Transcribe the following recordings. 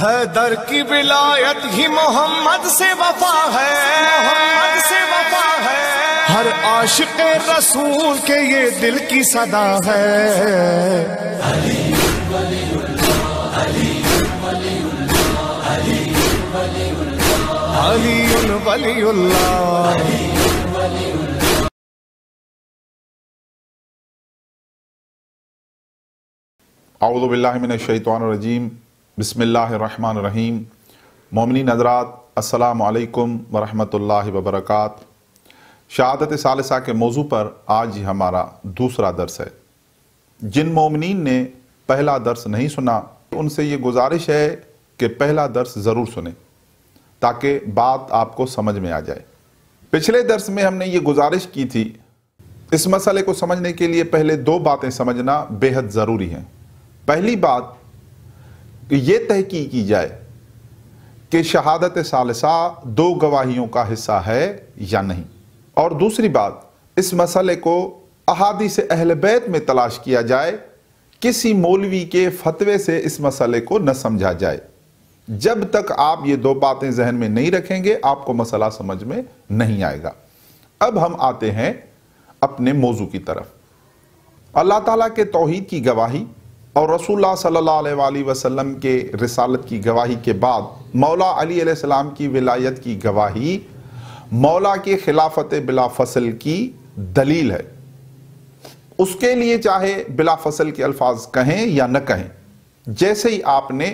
हैदर की विलायत ही मोहम्मद से वफा है मोहम्मद से वफा है हर आशिक रसूल के ये दिल की सदा है अली वलीउल्लाह आउदबिल्लिनशैतवानरजीम बसमीम मोमिनी नजरात असलकम वरहमल वबरक शहादत सालसा के मौजू पर आज ही हमारा दूसरा दर्स है। जिन मोमिन ने पहला दर्स नहीं सुना, उनसे ये गुजारिश है कि पहला दर्स ज़रूर सुने, ताकि बात आपको समझ में आ जाए। पिछले दर्स में हमने ये गुजारिश की थी, इस मसले को समझने के लिए पहले दो बातें समझना बेहद ज़रूरी हैं। पहली बात ये तहकी की की जाए कि शहादत सालसा दो गवाहियों का हिस्सा है या नहीं। और दूसरी बात, इस मसले को अहादी से अहल बैत में तलाश किया जाए, किसी मौलवी के फतवे से इस मसले को न समझा जाए। जब तक आप ये दो बातें जहन में नहीं रखेंगे, आपको मसला समझ में नहीं आएगा। अब हम आते हैं अपने मौजू की तरफ़। अल्लाह ताला के तौहीद की गवाही और रसूलुल्लाह सल्लल्लाहु अलैहि वसल्लम के रिसालत की गवाही के बाद मौला अली सलाम की विलायत की गवाही मौला के खिलाफत बिला फ़सल की दलील है। उसके लिए चाहे बिला फ़सल के अल्फाज कहें या न कहें, जैसे ही आपने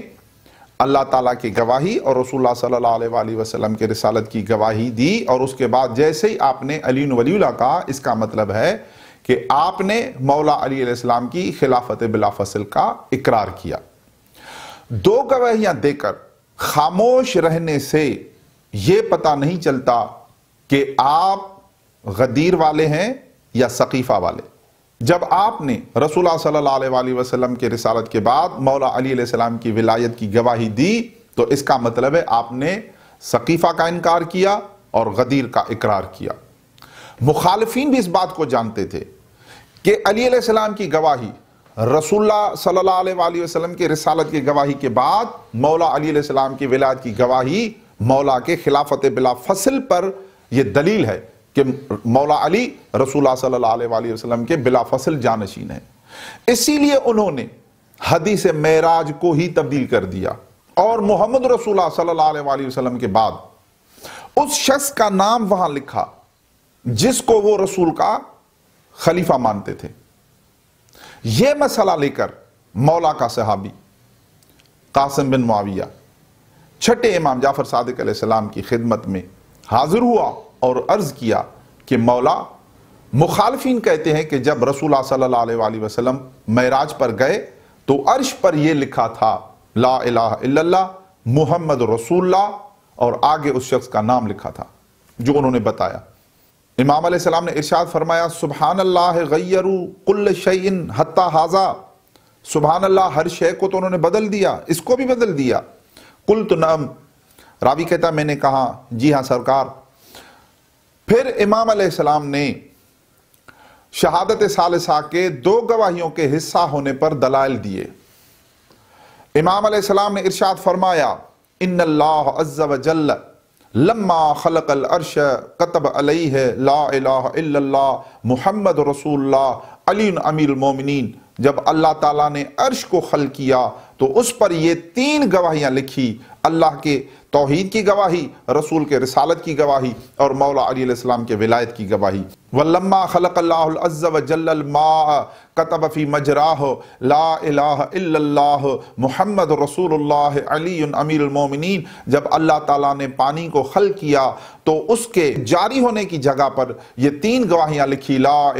अल्लाह ताला की गवाही और रसूलुल्लाह सल्लल्लाहु अलैहि वसल्लम के रिसालत की गवाही दी और उसके बाद जैसे ही आपने अली वलीला कहा, इसका मतलब है कि आपने मौला अली की खिलाफत बिला फ़सल का इकरार किया। दो गवाहियाँ देकर खामोश रहने से यह पता नहीं चलता कि आप गदीर वाले हैं या सकीफा वाले। जब आपने अलैहि वसल्लम के रिसालत के बाद मौला अली सलाम की विलायत की गवाही दी तो इसका मतलब है आपने सकीफा का इनकार किया और गदीर का इकरार किया। मुखालफीन भी इस बात को जानते थे कि अली की गवाही रसूल्ला अलैहि के रिसालत की गवाही के बाद, मौला अली की विलायत की गवाही, मौला के खिलाफत बिला फ़सल पर यह दलील है कि मौला अली रसूलुल्लाह सल्लल्लाहु अलैहि वसल्लम के बिला फ़सल जानशीन है। इसीलिए उन्होंने हदीस मेराज को ही तब्दील कर दिया और मोहम्मद रसूलुल्लाह सल्लल्लाहु अलैहि वसल्लम के बाद उस शख्स का नाम वहाँ लिखा। जिसको वो रसूल का खलीफा मानते थे। यह मसला लेकर मौला का सहाबी कासिम बिन मुआविया, छठे इमाम जाफ़र सादिक सलाम की खिदमत में हाजिर हुआ और अर्ज़ किया कि मौला मुखालफिन कहते हैं कि जब रसूल सल्लल्लाहु अलैहि वसल्लम महराज पर गए तो अर्श पर यह लिखा था, ला इल्लल्लाह मुहम्मद रसूलुल्लाह, और आगे उस शख्स का नाम लिखा था, जो उन्होंने बताया। इमाम सलाम ने इरशाद फरमाया सुबहान अल्लाह गैरू कुल्ल शैन हत्ता हाजा। सुबहान अल्लाह हर शे को तो उन्होंने बदल दिया, इसको भी बदल दिया। कुल तो नम, रावी कहता, मैंने कहा, जी हाँ सरकार। फिर इमाम सलाम ने शहादत सालसा के दो गवाहियों के हिस्सा होने पर दलाल दिए। इमाम सलाम ने इरशाद फरमाया इन अल्लाह लम्मा खलकल अर्श कतब अलई है ला मोहम्मद इल्लल्लाह मुहम्मद रसूलुल्लाह अली अमीर मोमिनीन। जब अल्लाह ताला ने अर्श को खल किया तो उस पर ये तीन गवाहियाँ लिखी, अल्लाह के तोहीद की गवाही, रसूल के रसालत की गवाही और मौला अली के विलायत की गवाही। वल्लम्मा खलक मा कतबफ़ी मजराह, ला इलाहा रसूल मुहम्मद अली अमीरमिन जब अल्लाह ताला ने पानी को खल किया तो उसके जारी होने की जगह पर ये तीन गवाहियाँ लिखी, ला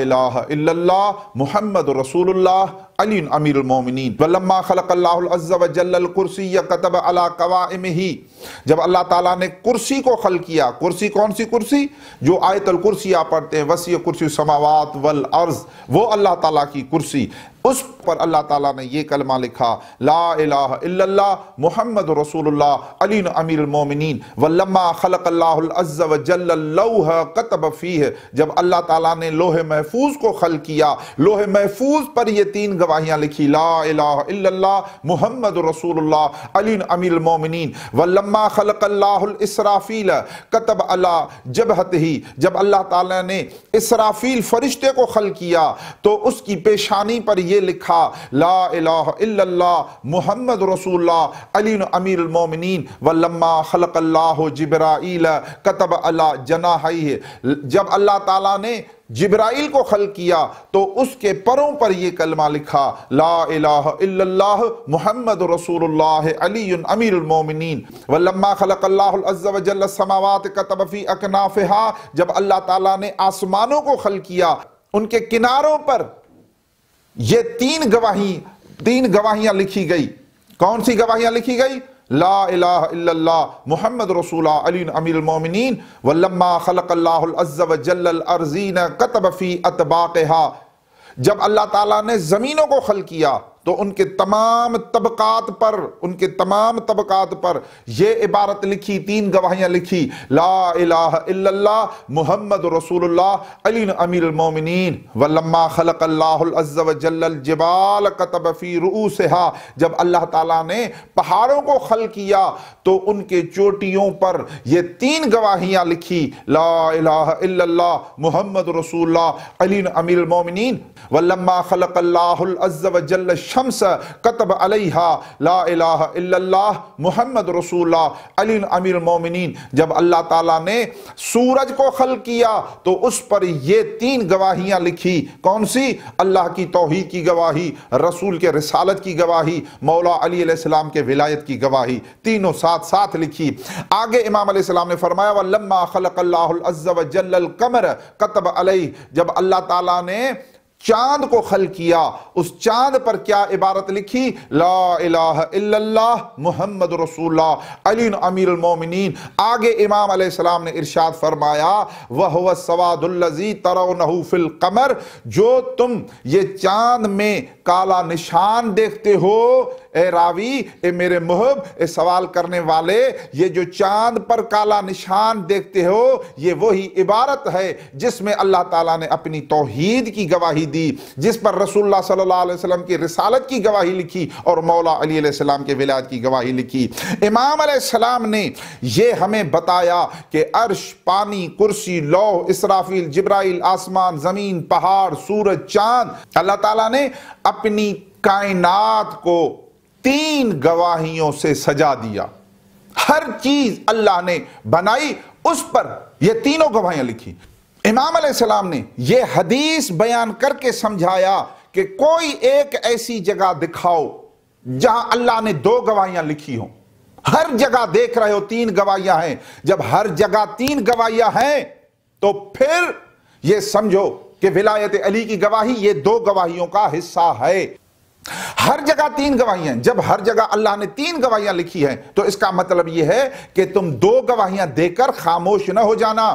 इल्लल्लाह मुहम्मद रसूलुल्लाह अली कुर्सी कतब अला कवाइमिही। जब अल्लाह ताला ने कुर्सी को खल किया, कुर्सी कौन सी कुर्सी? जो आयतल कुर्सी पढ़ते हैं वसी कुर्सी समावात वल अर्ज़, वो अल्लाह ताला की कुर्सी। उस पर अल्लाह ताला ने ये कलमा लिखा, ला इलाहा मोहम्मद रसूलुल्लाह अली अमीर मोमिनीन, वल्लम्मा खलक़ल्लाहुल अज़्ज़ व जल्ल लौह जब अल्लाह ताला ने लोहे महफूज को खल किया, लोहे महफूज पर ये तीन गवाहियाँ लिखी, ला इल्लल्लाह मुहम्मद रसूलुल्लाह अली अमीर मोमिनीन, वल्लम्मा खलक़ल्लाहुल इसराफील, कतब अला जबहत ही जब अल्लाह ताला ने इसराफील फरिश्ते को खल किया तो उसकी पेशानी पर ये लिखा, ला इल्लल्लाह मुहम्मद रसूलुल्लाह अली अमीर मोमिनीन, वल्लम्मा खलक़ल्लाहु जिब्राईल, कतब अला जनाही जब अल्लाह ताला ने जिब्राइल को खल किया तो उसके परों पर यह कलमा लिखा, ला इलाहा मुहम्मद रसूलुल्लाह अली अकनाफिहा। जब अल्लाह ताला ने आसमानों को खल किया, उनके किनारों पर ये तीन गवाही, तीन गवाहियाँ लिखी गई। कौन सी गवाहियाँ लिखी गई? ला इला मोहम्मद रसूला अली मोमिन वल्लम्मा खलक़ल्लाहुल अज़्ज़ व अर्ज़ीन कतब फ़ी अतबाक़हा। जब अल्लाह ताला ने ज़मीनों को खल किया तो उनके तमाम तबकात पर, उनके तमाम तबकात पर यह इबारत लिखी, तीन गवाहियाँ लिखी, ला इल्लल्लाह मुहम्मद रसूलुल्लाह अली अमीर मोमिनीन, वल्लम्मा खलक़ल्लाहुल अज़्ज़ व जल्लल जिबाल कतब फ़ी रूसहा जब अल्लाह ताला ने पहाड़ों को खल किया तो उनके चोटियों पर ये तीन गवाहियाँ लिखी, ला इल्लल्लाह मुहम्मद रसूलुल्लाह अली अमीर मोमिनीन, वल्लम्मा व जल्ल शम्स कतब अलैहा, ला इलाहा इल्लल्लाह अली अमीर मोमिनीन। जब अल्लाह ताला ने सूरज को खल किया तो उस पर ये तीन गवाहियाँ लिखी। कौन सी? अल्लाह की तौहीद की गवाही, रसूल के रिसालत की गवाही, मौला अली के विलायत की गवाही। तीनों साथ साथ लिखी। आगे इमाम सलाम ने फरमाया, वल्लम्मा खलक़ल्लाहुल अज़्ज़ कमर कतब अलैह। जब अल्लाह ताला ने चाँद को खल किया। उस चाँद पर क्या इबारत लिखी? ला मोहम्मद रसूलुल्लाह। अली अमीर मोमिनीन। आगे इमाम सलाम ने इरशाद फरमाया, वह सवादुल्लजी तरनहु फिल कमर। जो तुम ये चाँद में काला निशान देखते हो ए रावी, ए मेरे मुहब, ए सवाल करने वाले, ये जो चाँद पर काला निशान देखते हो, ये वही इबारत है जिसमें अल्लाह ताला ने अपनी तौहीद की गवाही दी, जिस पर रसूलुल्लाह सल्लल्लाहु अलैहि वसल्लम की रिसालत की गवाही लिखी और मौला अली सलाम के विलायत की गवाही लिखी। इमाम सलाम ने यह हमें बताया कि अर्श, पानी, कुर्सी, लौह, इसराफिल, जिब्राइल, आसमान, ज़मीन, पहाड़, सूरज, चाँद, अल्लाह ताला ने अपनी कायनात को तीन गवाहियों से सजा दिया। हर चीज़ अल्लाह ने बनाई, उस पर यह तीनों गवाहियाँ लिखी। इमाम सलाम ने यह हदीस बयान करके समझाया कि कोई एक ऐसी जगह दिखाओ जहाँ अल्लाह ने दो गवाहियाँ लिखी हो। हर जगह देख रहे हो तीन गवाहियाँ हैं। जब हर जगह तीन गवाहियाँ हैं तो फिर यह समझो कि विलायत अली की गवाही ये दो गवाहियों का हिस्सा है। हर जगह तीन गवाहियाँ जब हर जगह अल्लाह ने तीन गवाहियाँ लिखी हैं तो इसका मतलब यह है कि तुम दो गवाहियाँ देकर खामोश न हो जाना।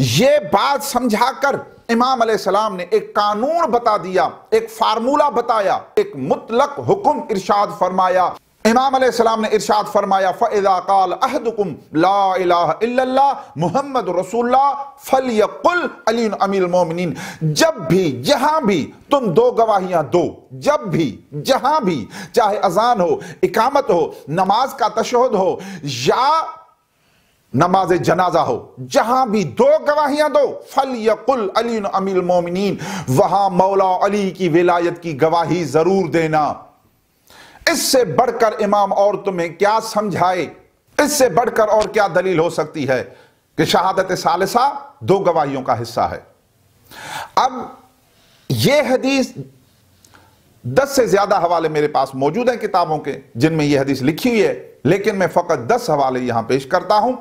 यह बात समझाकर इमाम सलाम ने एक कानून बता दिया, एक फार्मूला बताया, एक मुतलक हुक्म इरशाद फरमाया। इमाम सलाम ने इरशाद फरमाया फ़ैज़ा काल अहदुकुम ला मुहम्मद रसूलुल्लाह फलयकुल अली अमीर मोमिनीन। जब भी, जहाँ भी तुम दो गवाहियाँ दो, जब भी, जहाँ भी, चाहे अजान हो, इकामत हो, नमाज़ का तशहद हो, या नमाज़ जनाजा हो, जहाँ भी दो गवाहियाँ दो फल यकुल अली अमीर मोमिनीन, वहाँ मौला अली की विलायत की गवाही ज़रूर देना। इससे बढ़कर इमाम और तुम्हें क्या समझाए? इससे बढ़कर और क्या दलील हो सकती है? कि शहादत सालसा दो गवाहियों का हिस्सा है। अब यह हदीस दस से ज़्यादा हवाले मेरे पास मौजूद हैं किताबों के, जिनमें यह हदीस लिखी हुई है, लेकिन मैं फकत दस हवाले यहाँ पेश करता हूँ।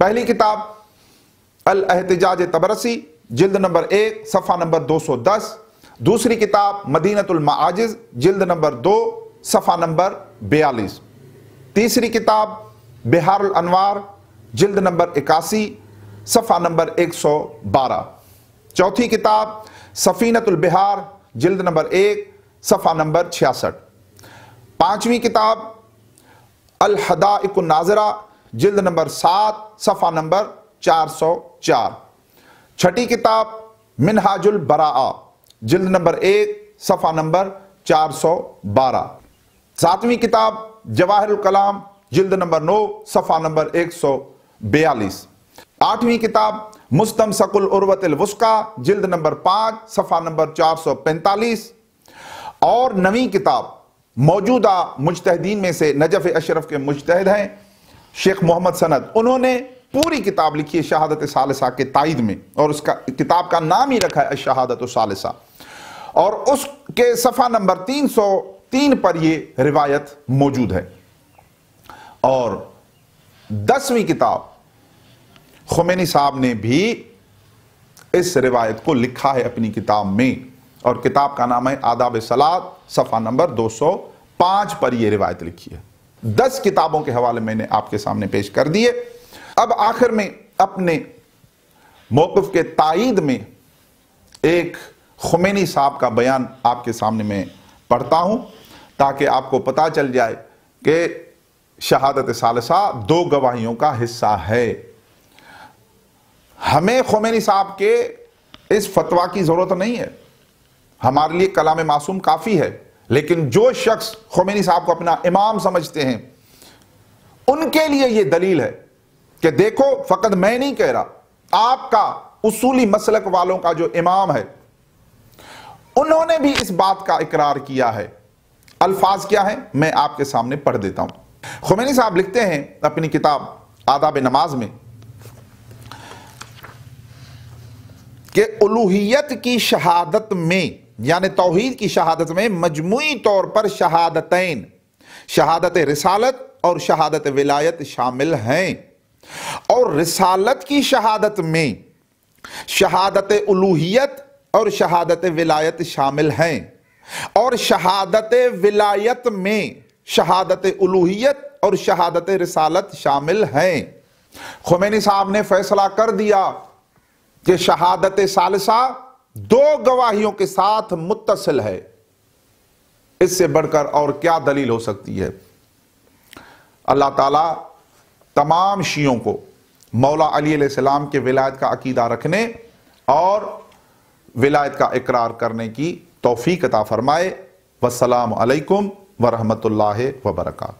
पहली किताब अल एहतजाज तबरसी, जिल्द नंबर एक, सफ़ा नंबर 210 दूसरी किताब, मदीनतुल माजिज जिल्द नंबर दो सफ़ा नंबर बयालीस। तीसरी किताब बिहार अनवार, जिल्द नंबर इक्यासी, सफ़ा नंबर 112 चौथी किताब, सफ़ीनतुल बिहार, जिल्द नंबर एक, सफ़ा नंबर छियासठ। पांचवी किताब अल नाजरा, जिल्द नंबर सात, सफ़ा नंबर 404 छठी किताब, मिनहाजुल बराआ, जिल्द नंबर एक, सफ़ा नंबर 412 सातवीं किताब जवाहर कलाम, जिल्द नंबर नौ, सफ़ा नंबर एक सौ बयालीस। आठवीं किताब, मुस्तम सकुल उर्वत वस्का, जिल्द नंबर पाँच, सफ़ा नंबर चार सौ पैंतालीस। और नवी किताब, मौजूदा मुजतहदीन में से नजफ अशरफ के मुजतहद हैं, शेख मोहम्मद सनद। उन्होंने पूरी किताब लिखी है शहादत सालसा के ताइद में, और उसका, किताब का नाम ही रखा है शहादत सालसा। और उसके सफ़ा नंबर 303 पर यह रिवायत मौजूद है। और दसवीं किताब खुमैनी साहब ने भी इस रिवायत को लिखा है अपनी किताब में। और किताब का नाम है आदाब सलाद, सफ़ा नंबर 205 पर यह रिवायत लिखी है। दस किताबों के हवाले मैंने आपके सामने पेश कर दिए अब आखिर में अपने मौकफ के ताइद में एक खुमैनी साहब का बयान आपके सामने मैं पढ़ता हूँ। ताकि आपको पता चल जाए कि शहादत सालसा दो गवाहियों का हिस्सा है। हमें खोमेनी साहब के इस फतवा की ज़रूरत नहीं है। हमारे लिए कलाम मासूम काफ़ी है, लेकिन जो शख्स खोमेनी साहब को अपना इमाम समझते हैं, उनके लिए यह दलील है कि देखो, फकत मैं नहीं कह रहा, आपका उसूली मसलक वालों का जो इमाम है, उन्होंने भी इस बात का इकरार किया है अल्फाज क्या है, मैं आपके सामने पढ़ देता हूँ। खुमैनी साहब लिखते हैं अपनी किताब आदाब नमाज़ में कि उलूहियत की शहादत में, यानी तोहहीद की शहादत में मजमू तौर पर शहादतैन, शहादत रिसालत और शहादत विलायत शामिल हैं। और रिसालत की शहादत में शहादत उलूहियत और शहादत विलायत शामिल हैं। और शहादत विलायत में शहादत उलूहियत और शहादत रिसालत शामिल हैं। खुमैनी साहब ने फैसला कर दिया कि शहादत सालसा दो गवाहियों के साथ मुत्तसिल है। इससे बढ़कर और क्या दलील हो सकती है? अल्लाह ताला तमाम शियों को, मौला अली सलाम के विलायत का अकीदा रखने और विलायत का इकरार करने की तोफ़ी अता फरमाए। वसलाम अलैकुम वरहमतुल्लाह वबरकात